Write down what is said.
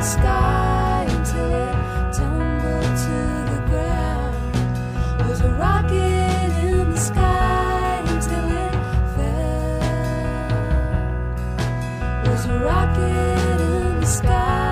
the sky until it tumbled to the ground. Was a rocket in the sky until it fell. Was a rocket in the sky.